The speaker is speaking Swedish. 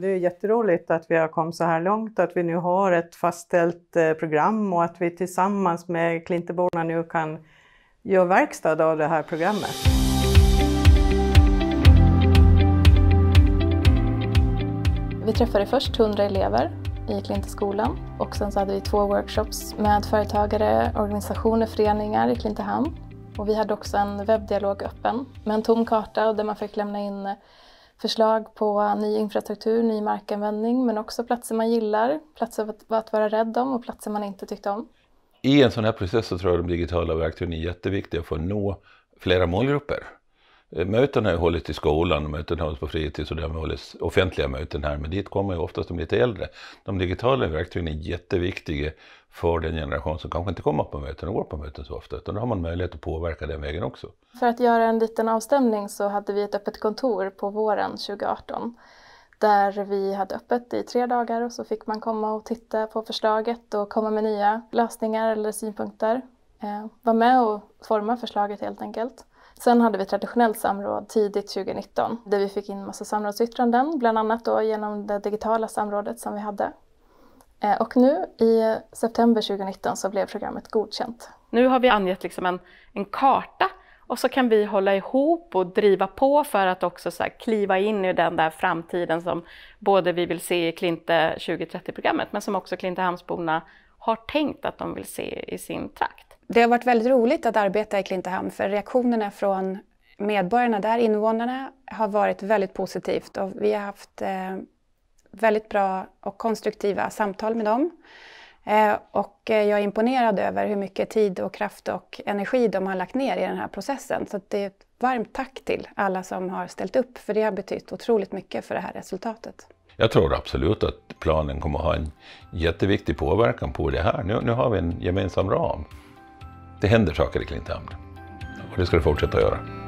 Det är jätteroligt att vi har kommit så här långt, att vi nu har ett fastställt eh, program och att vi tillsammans med Klinteborna nu kan göra verkstad av det här programmet. Vi träffade först 100 elever i Klinteskolan och sen så hade vi två workshops med företagare, organisationer, föreningar i Klintehamn. Och vi hade också en webbdialog öppen med en tom karta där man fick lämna in förslag på ny infrastruktur, ny markanvändning men också platser man gillar, platser att vara rädd om och platser man inte tyckte om. I en sån här process så tror jag de digitala verktygen är jätteviktiga för att nå flera målgrupper. Eh, möten har ju hållits i skolan möten har hållits på fritids och det har hållits offentliga möten här men dit kommer ju oftast de lite äldre. De digitala verktygen är jätteviktiga för den generation som kanske inte kommer på möten och går på möten så ofta utan då har man möjlighet att påverka den vägen också. För att göra en liten avstämning så hade vi ett öppet kontor på våren 2018 där vi hade öppet i tre dagar och så fick man komma och titta på förslaget och komma med nya lösningar eller synpunkter. Eh, var med och forma förslaget helt enkelt. Sen hade vi traditionellt samråd tidigt 2019 där vi fick in massa samrådsyttranden, bland annat då genom det digitala samrådet som vi hade. Eh, och nu i september 2019 så blev programmet godkänt. Nu har vi angett liksom en, en karta och så kan vi hålla ihop och driva på för att också så kliva in i den där framtiden som både vi vill se i Klinte 2030-programmet men som också Klintehamnsborna har tänkt att de vill se i sin trakt. Det har varit väldigt roligt att arbeta i Klintehamn för reaktionerna från medborgarna där, invånarna, har varit väldigt positivt och vi har haft eh, väldigt bra och konstruktiva samtal med dem. Eh, och eh, jag är imponerad över hur mycket tid och kraft och energi de har lagt ner i den här processen. Så det är ett varmt tack till alla som har ställt upp för det har betytt otroligt mycket för det här resultatet. Jag tror absolut att planen kommer att ha en jätteviktig påverkan på det här. Nu, nu har vi en gemensam ram det händer saker i Klintehamn. Och det ska det fortsätta att göra.